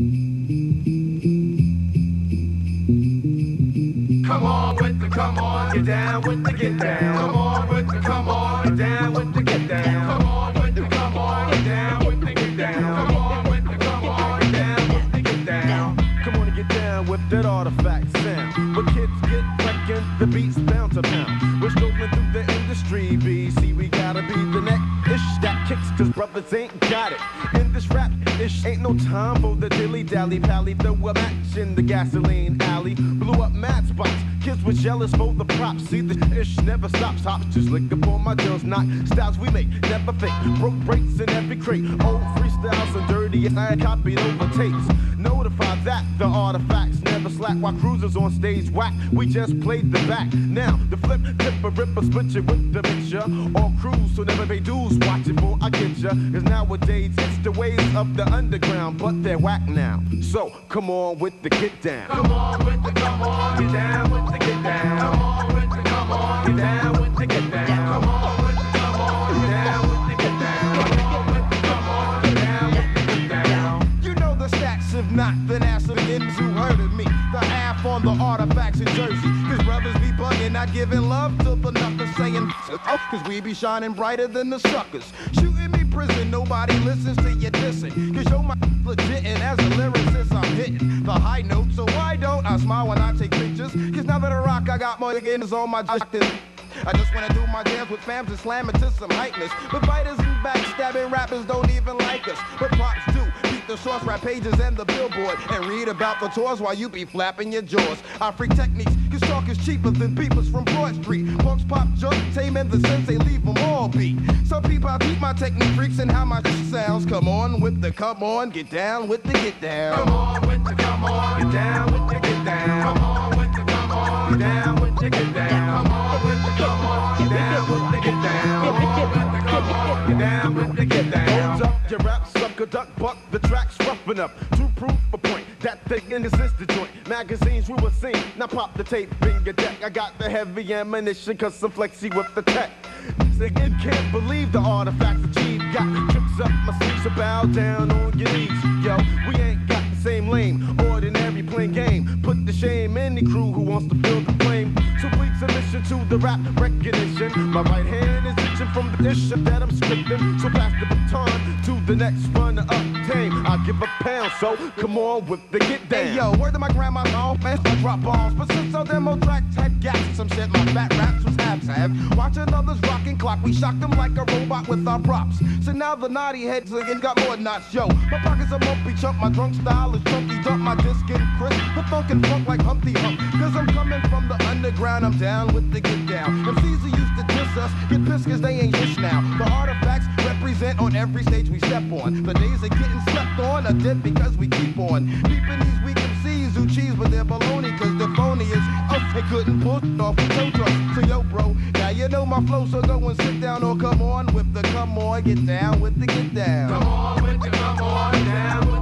Come on with the come on, get down with the get down. Come on with the come on, get down with the get down. Come on with the come on, get down with the get down. Come on and get down with that artifact sound. But kids get wrecking, the beats bound to pound. We're strolling through the industry, BC. We gotta be the next ish that kicks, cause brothers ain't got it. In ain't no time for the dilly dally pally. Throw a match in the gasoline alley. Blew up spots. Kids was jealous for the props. See, the ish never stops. Hops just lick up my deals. Not styles we make, never fake. Broke breaks in every crate. Old freestyles and dirty, I copied over tapes. That the artifacts never slack while cruisers on stage whack. We just played the back. Now the flip, a ripper, split you with the picture. All crews, so never pay dues. Watch it for I get ya. Cause nowadays it's the ways of the underground, but they're whack now. So come on with the get down. Come on with the come on, get down with the get down. Come on with the come on, get down with the get down. If not, then ask the niggas who heard of me. The half on the artifacts in Jersey. Cause brothers be bugging, not giving love to the knuckers saying, oh, cause we be shining brighter than the suckers. Shooting me prison, nobody listens to your dissing. Cause you're my legit, and as a lyricist, I'm hitting the high note. So why don't I smile when I take pictures? Cause now that I rock, I got more niggas on my jock I just wanna do my dance with fams and slam it to some hypeness. But fighters and backstabbing rappers don't even like us. But props do. The source rap pages and the billboard. And read about the tours while you be flapping your jaws. Our free techniques, cause talk is cheaper than beepers from Broad Street. Punks pop junk, tame and the sensei leave them all beat. Some people I beat my technique freaks and how my shit sounds. Come on with the come on, get down with the get down. Come on with the come on, get down with the get down. Come on with the come on, get down with the get down. Come on with the come on, get down with the get down. Come on with the come on, get down with the get down. Hold up, your rap sucker, duck, buck, the track's rough enough to prove a point. That thing in the joint. Magazines we were seeing. Now pop the tape in your deck. I got the heavy ammunition, cause I'm flexy with the tech. Again, can't believe the artifacts achieved. Got trips up my sleeves, so bow down on your knees. Yo, we ain't got the same lane. Ordinary plain game. Put the shame the crew who wants to build the flame. So please submission to the rap recognition. My right hand from the issue that I'm scripting. So pass the baton to the next runner up tame. I give a pound, so come on with the get down. Hey yo, word to my grandma's man, I drop bombs. But since our demo tracks had gaps and some shit, my fat raps was half have. Watching others rocking clock, we shocked them like a robot with our props. So now the naughty heads again got more knots, yo. My pockets are lumpy chunk, my drunk style is chunky, dump my disc and crisp. The funk and funk like Humpty Hump. Cause I'm coming from the underground, I'm down with the get down. Get pissed cause they ain't ish now. The artifacts represent on every stage we step on. The days of getting slept on are dead because we keep on. Peeping these weak MCs who cheese but they're baloney cause the phony is us. They couldn't pull off with tow trucks. So yo bro, now you know my flow, so go and sit down or come on with the come on, get down with the get down. Come on with the come on, with down.